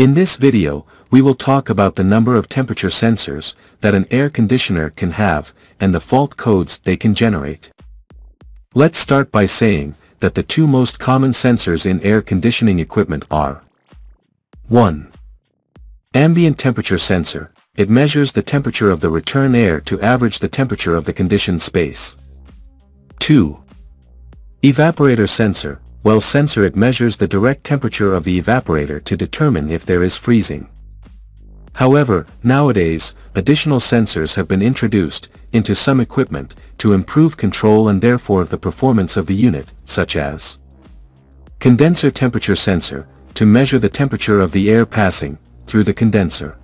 In this video, we will talk about the number of temperature sensors that an air conditioner can have and the fault codes they can generate. Let's start by saying that the two most common sensors in air conditioning equipment are 1. Ambient temperature sensor. It measures the temperature of the return air to average the temperature of the conditioned space. 2. Evaporator sensor. Well sensor it measures the direct temperature of the evaporator to determine if there is freezing. However, nowadays, additional sensors have been introduced into some equipment to improve control and therefore the performance of the unit, such as condenser temperature sensor, to measure the temperature of the air passing through the condenser.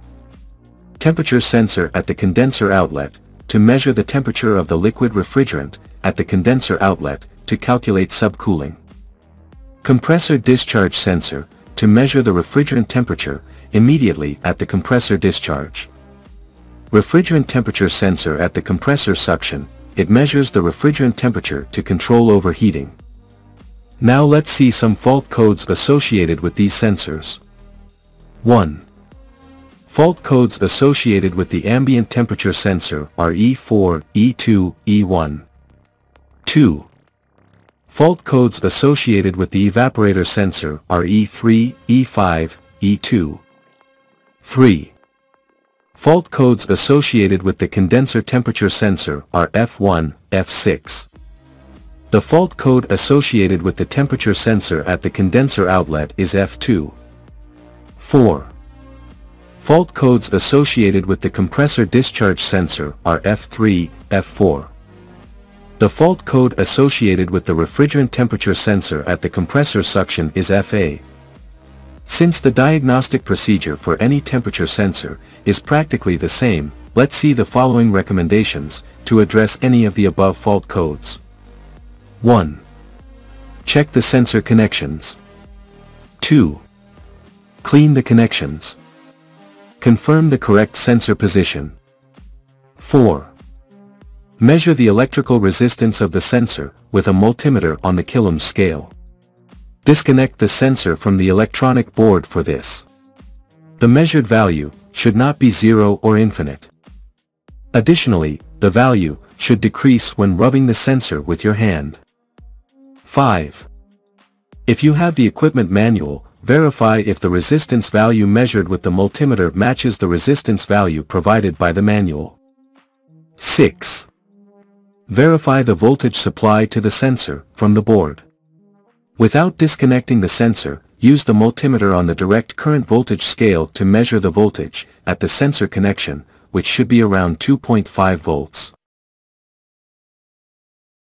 Temperature sensor at the condenser outlet, to measure the temperature of the liquid refrigerant at the condenser outlet to calculate subcooling. Compressor discharge sensor, to measure the refrigerant temperature immediately at the compressor discharge. Refrigerant temperature sensor at the compressor suction, it measures the refrigerant temperature to control overheating. Now let's see some fault codes associated with these sensors. 1. Fault codes associated with the ambient temperature sensor are E4, E2, E1. 2. Fault codes associated with the evaporator sensor are E3, E5, E2. 3. Fault codes associated with the condenser temperature sensor are F1, F6. The fault code associated with the temperature sensor at the condenser outlet is F2. 4. Fault codes associated with the compressor discharge sensor are F3, F4. The fault code associated with the refrigerant temperature sensor at the compressor suction is FA. Since the diagnostic procedure for any temperature sensor is practically the same, let's see the following recommendations to address any of the above fault codes. 1. Check the sensor connections. 2. Clean the connections. Confirm the correct sensor position. 4. Measure the electrical resistance of the sensor with a multimeter on the Kilohms scale. Disconnect the sensor from the electronic board for this. The measured value should not be zero or infinite. Additionally, the value should decrease when rubbing the sensor with your hand. 5. If you have the equipment manual, verify if the resistance value measured with the multimeter matches the resistance value provided by the manual. 6. Verify the voltage supply to the sensor from the board. Without disconnecting the sensor, use the multimeter on the direct current voltage scale to measure the voltage at the sensor connection, which should be around 2.5 volts.